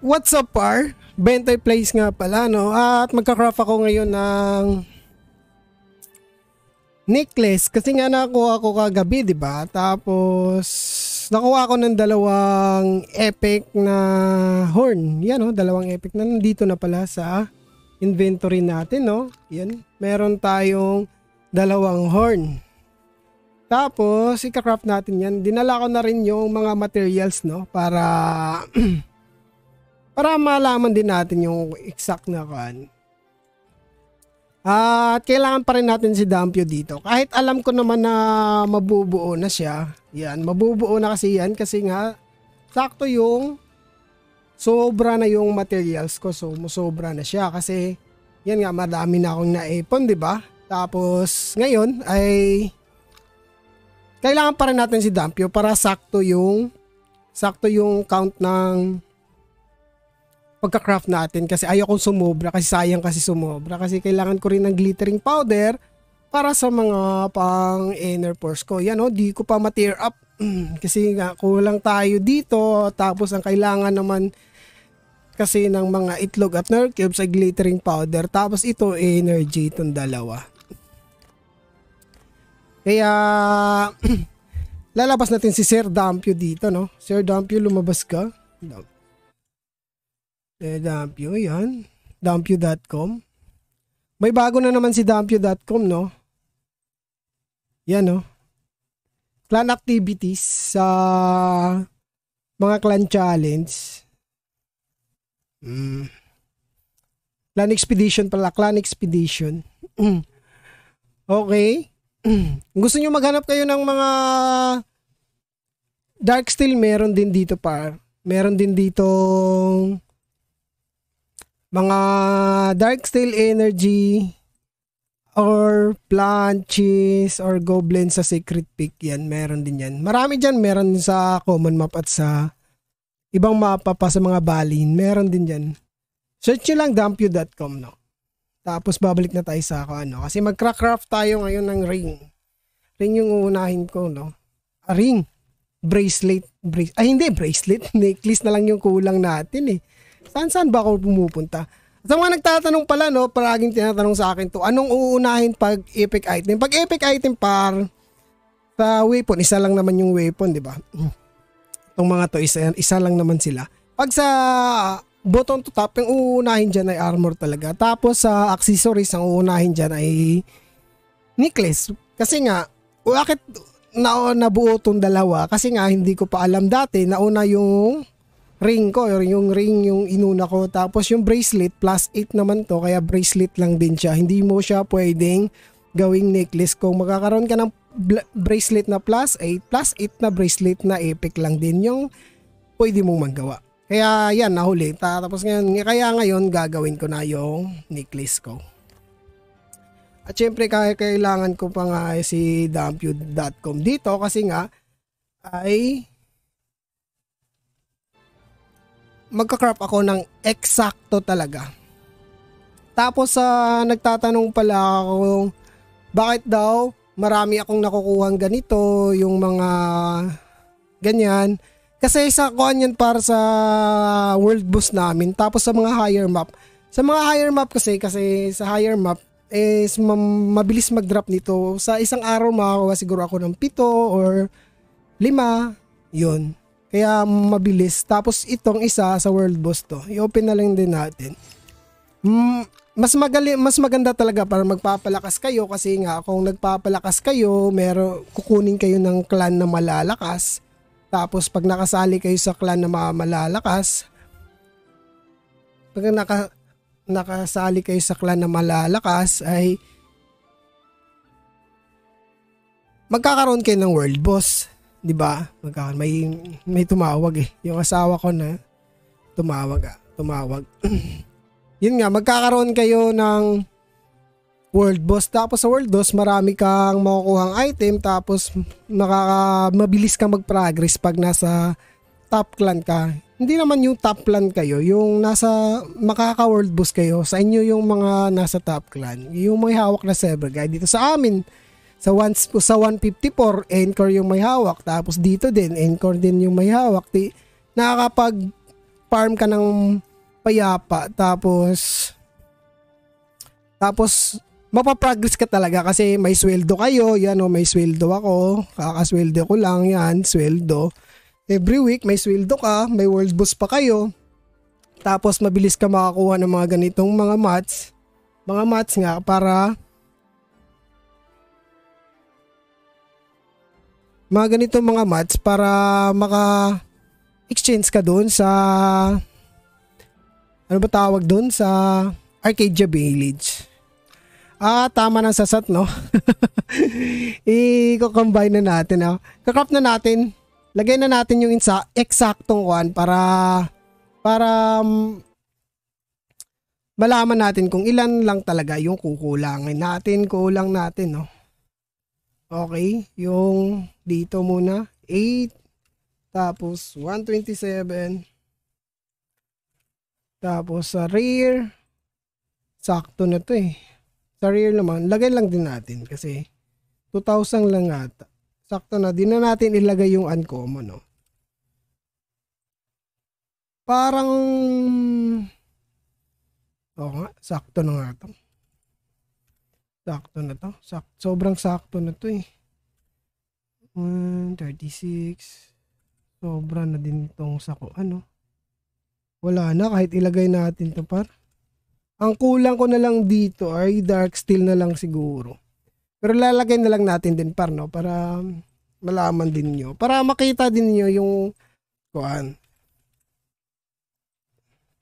What's up par? Bentay Place nga pala no at magka-craft ako ngayon ng necklace kasi nga nakuha ko kagabi 'di ba? Tapos nakuha ko ng dalawang epic na horn. Yan no, dalawang epic na nandito na pala sa inventory natin no. Yan, meron tayong dalawang horn. Tapos, ika-craft natin yan. Dinala ko na rin yung mga materials, no? Para para malaman din natin yung exact na kan. At kailangan pa rin natin si Dampio dito. Kahit alam ko naman na mabubuo na siya. Yan, mabubuo na kasi yan kasi nga sakto yung sobra na yung materials ko. So, sobra na siya kasi yan nga madami na akong naipon, 'di ba? Tapos ngayon ay kailangan pa rin natin si Dampio para sakto yung sakto yung count ng pagka-craft natin kasi ayoko sumobra kasi sayang kasi sumobra kasi kailangan ko rin ng glittering powder para sa mga pang inner pores ko. Yan o, oh, di ko pa ma-tear up kasi nga kulang tayo dito tapos ang kailangan naman kasi ng mga itlog at nerve cubes ay glittering powder tapos ito energy itong dalawa. Kaya lalabas natin si Sir Dampio dito no. Sir Dampio lumabas ka. No. Eh, Dampio, yan. Dampio.com. May bago na naman si Dampio.com, no? Yan, no? Clan activities sa mga clan challenge. Mm. Clan expedition pala, clan expedition. okay. Gusto nyo maghanap kayo ng mga dark steel, meron din dito pa. Meron din dito mga dark steel energy or planches or goblins sa secret peak yan meron din yan. Marami dyan meron sa common map at sa ibang mapa pa sa mga balin meron din yan search nyo lang dumpyu.com no? Tapos babalik na tayo sa ako ano? Kasi magcraft tayo ngayon ng ring. Ring yung uunahin ko no? A ring. Bracelet bracelet ay hindi bracelet. Necklace na lang yung kulang natin eh Saan saan ba ako pumupunta? Sa mga nagtatanong pala, no, paraging tinatanong sa akin to, anong uunahin pag epic item? Pag epic item par, sa weapon, isa lang naman yung weapon, di ba? Itong mga to, isa, isa lang naman sila. Pag sa bottom to top, yung uunahin dyan ay armor talaga. Tapos sa accessories, ang uunahin dyan ay necklace. Kasi nga, bakit na nabuo tong dalawa? Kasi nga, hindi ko pa alam dati, nauna yung ring ko, yung ring yung inuna ko. Tapos yung bracelet, plus 8 naman to, kaya bracelet lang din siya. Hindi mo siya pwedeng gawing necklace. Kung magkakaroon ka ng bracelet na plus 8, plus 8 na bracelet na epic lang din yung pwede mong magawa. Kaya yan, nahuli. Tapos ngayon, kaya ngayon gagawin ko na yung necklace ko. At syempre kailangan ko pa nga si Dampute.com dito kasi nga ay magka-crop ako ng eksakto talaga. Tapos sa uh, nagtatanong pala ako, bakit daw marami akong nakukuhang ganito, yung mga ganyan. Kasi sa kuan yan para sa world boost namin. Tapos sa mga higher map. Sa mga higher map kasi, kasi sa higher map, is mabilis mag-drop nito. Sa isang araw makakuha siguro ako ng pito or lima. Yun. Kaya mabilis. Tapos itong isa sa World Boss to, i-open na lang din natin. Mm, mas magali, mas maganda talaga para magpapalakas kayo kasi nga kung nagpapalakas kayo, meron kukunin kayo ng clan na malalakas. Tapos pag nakasali kayo sa clan na malalakas, pag naka, nakasali kayo sa clan na malalakas ay magkakaroon kayo ng world boss. 'Di ba? Magkakaroon may may tumawag eh. Yung asawa ko na tumawag ah, tumawag. Yun nga, magkakaroon kayo ng World Boss. Tapos sa World Boss, marami kang makukuhang item tapos makaka, mabilis kang mag-progress pag nasa top clan ka. Hindi naman yung top clan kayo, yung nasa makaka-world boss kayo, sa inyo yung mga nasa top clan. Yung may hawak na server guide. Dito sa amin, sa, one, sa 154, Encore yung may hawak. Tapos dito din, Encore din yung may hawak. Di, nakakapag mag-farm ka ng payapa tapos tapos mapaprogress ka talaga kasi may sweldo kayo, yan o may sweldo ako, kakasweldo ko lang yan, sweldo. Every week may sweldo ka, may world boss pa kayo. Tapos mabilis ka makakuha ng mga ganitong mga mats. Mga mats nga para mga ganitong mga mats para maka exchange ka doon sa ano ba tawag doon sa Arcadia Village. Ah, tama ng sasat, no? I-combine na natin, ah. Kakrap na natin. Lagay na natin yung insa eksaktong one para para um, malaman natin kung ilan lang talaga yung kukulangin natin, kulang natin, no? Okay, yung dito muna, 8, tapos 127, tapos sa rear, sakto na to eh. Sa rear naman, lagay lang din natin kasi 2,000 lang ata. Sakto na, din na natin ilagay yung uncommon, no? Parang, oo nga, sakto na nga to. Sakto na to. Sak sobrang sakto na to eh. 136. Sobra na din tong sako. Ano? Wala na kahit ilagay natin to par. Ang kulang ko na lang dito ay dark steel na lang siguro. Pero lalagay na lang natin din par no para malaman din nyo. Para makita din nyo yung kuan.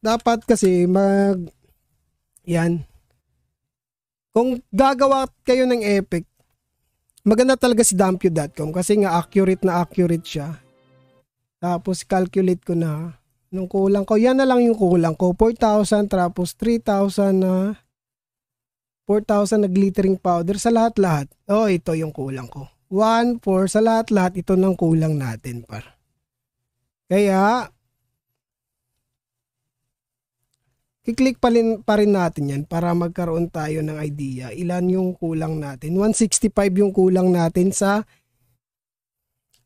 Dapat kasi mag yan. Kung gagawa kayo ng epic, maganda talaga si Dampio.com kasi nga accurate na accurate siya. Tapos calculate ko na Nung kulang ko, yan na lang yung kulang ko. 4,000 tapos 3,000 na 4,000 na glittering powder sa lahat-lahat. Oh, ito yung kulang ko. 1, 4 sa lahat-lahat. Ito nang kulang natin par. Kaya, kiklik pa rin, pa rin natin yan para magkaroon tayo ng idea ilan yung kulang natin. 165 yung kulang natin sa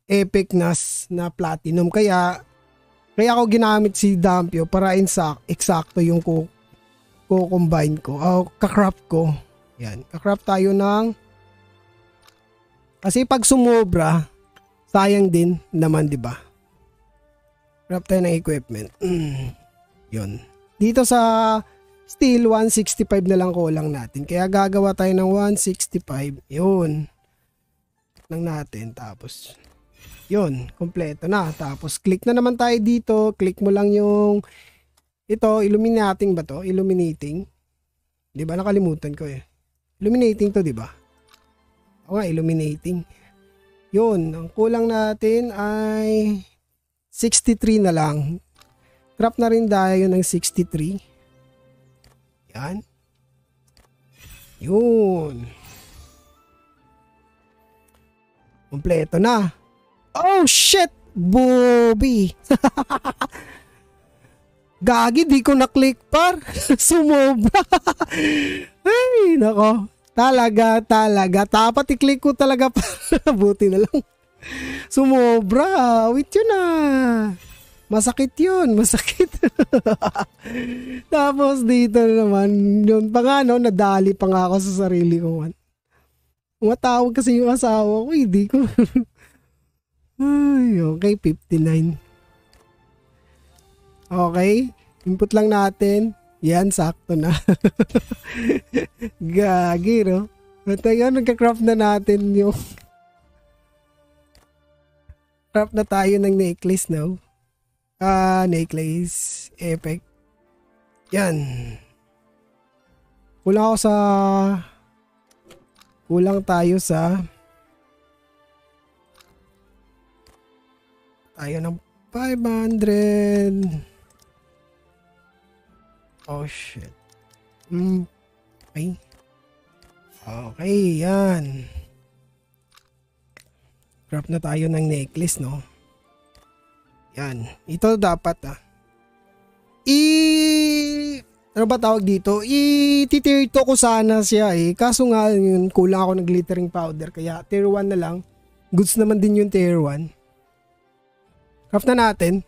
epic nas na platinum. Kaya, kaya ako ginamit si Dampio para insak, eksakto yung ko, ko combine ko. O, oh, kakrap ko. Yan. Kakrap tayo ng kasi pag sumobra, sayang din naman, di ba? Crap tayo ng equipment. Mm. Yun. Dito sa steel, 165 na lang kulang natin. Kaya gagawa tayo ng 165. Yun. Lang natin. Tapos, yun, kompleto na. Tapos click na naman tayo dito. Click mo lang yung ito, illuminating ba to? Illuminating. 'Di ba nakalimutan ko eh. Illuminating to, 'di ba? O nga, illuminating. Yun, ang kulang natin ay 63 na lang. Drop na rin tayo ng 63. Yan. Yun. Kompleto na. Oh shit! Bobby! Gagi, di ko na-click par. Sumobra. Ay, nako. Talaga, talaga. Dapat i-click ko talaga. Buti na lang. Sumobra. Wait yun ah. Masakit yun. Masakit. Tapos dito naman, yun pa nga no, nadali pa nga ako sa sarili ko. Matawag kasi yung asawa ko, hindi ko. Ay, okay, 59. Okay, input lang natin. Yan, sakto na. Gagi, no? At ayun, nagka-craft na natin yung craft na tayo ng necklace, no? Ah, uh, necklace, effect. Yan. Kulang ako sa kulang tayo sa tayo ng 500. Oh shit. Mm. Okay. Okay, yan. Grab na tayo ng necklace, no? Yan. Ito dapat, ah. I... Ano ba tawag dito? I-tier ko sana siya eh. Kaso nga yun, kulang ako ng glittering powder. Kaya tier 1 na lang. Goods naman din yung tier 1. Craft na natin.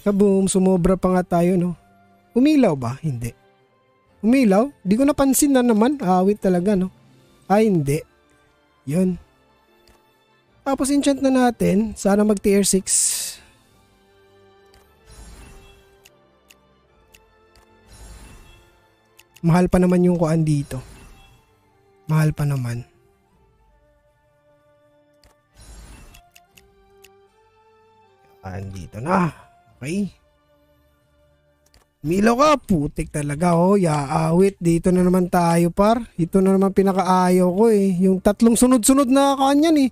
Kaboom, sumobra pa nga tayo no. Umilaw ba? Hindi. Umilaw? Di ko napansin na naman. Awit talaga no. Ay hindi. Yun. Tapos enchant na natin. Sana mag tier 6. Mahal pa naman yung kuan dito. Mahal pa naman. Andito na. Okay. Milaw ka, putik talaga oh. Yaawit, dito na naman tayo par. Ito na naman pinakaayaw ko eh. Yung tatlong sunod-sunod na kanyan eh.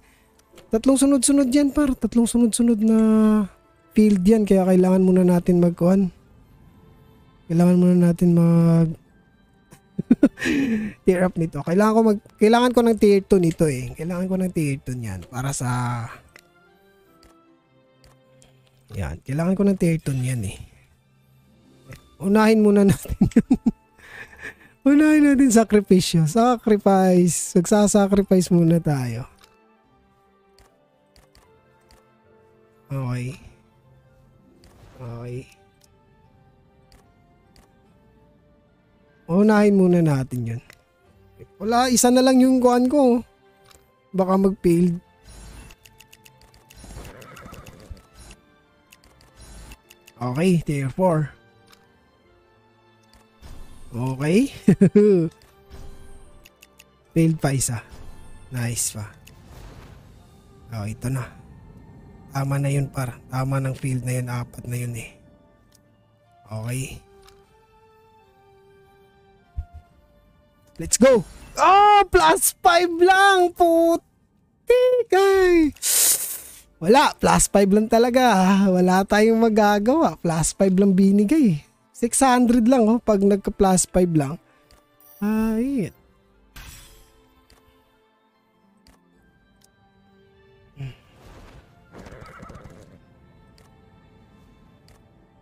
Tatlong sunod-sunod yan par. Tatlong sunod-sunod na field yan. Kaya kailangan muna natin magkuhan. Kailangan muna natin mag tier up nito. Kailangan ko mag kailangan ko ng tier 2 nito eh. Kailangan ko ng tier 2 niyan para sa Yan, kailangan ko ng tier 2 niyan eh. Unahin muna natin yun. Unahin natin sakripisyo. Sacrifice. Magsasacrifice muna tayo. Okay. Okay. Unahin muna natin yun. Wala, isa na lang yung kuhan ko. Baka mag-failed. Okay, 4. Okay. Failed pa isa. Nice pa. Oh, ito na. Tama na yun par. Tama ng field na yun. Apat na yun eh. Okay. Let's go. Oh, plus 5 lang. Putik ay. Wala, plus 5 lang talaga. Wala tayong magagawa. Plus 5 lang binigay. 600 lang oh pag nagka plus 5 lang. Ay.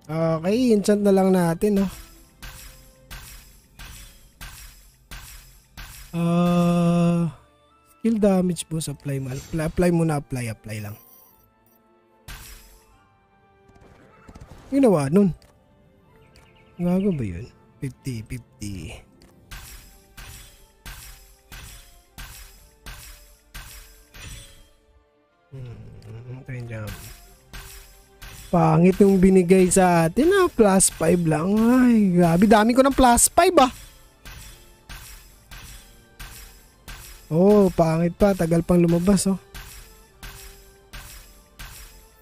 Okay, enchant na lang natin oh. Skill damage boost apply mo. Apply, apply muna, apply, apply lang. Ginawa nun. Gago ba yun? 50-50. Hmm, ito yung jump. Pangit yung binigay sa atin ah. Plus 5 lang. Ay, grabe. Dami ko ng plus 5 ah. Oh, pangit pa. Tagal pang lumabas oh.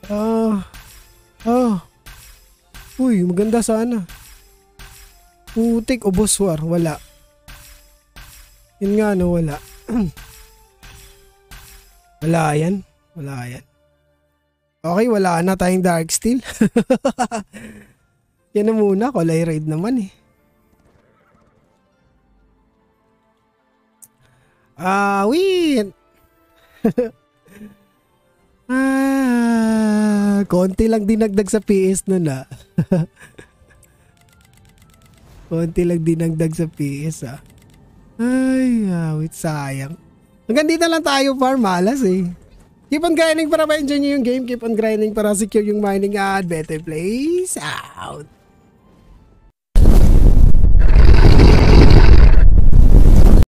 Ah. Oh. Uy, maganda sana. Putik o buswar, wala. Yun nga no, wala. wala yan. Wala yan. Okay, wala na tayong dark steel. yan na muna, kulay raid naman eh. Ah, wait. ah, konti lang dinagdag sa PS nun ah. Konti lang dinagdag sa PS ah. Ay, awit sayang. Hanggang dito lang tayo far malas eh. Keep on grinding para ma-enjoy nyo yung game. Keep on grinding para secure yung mining at better place out.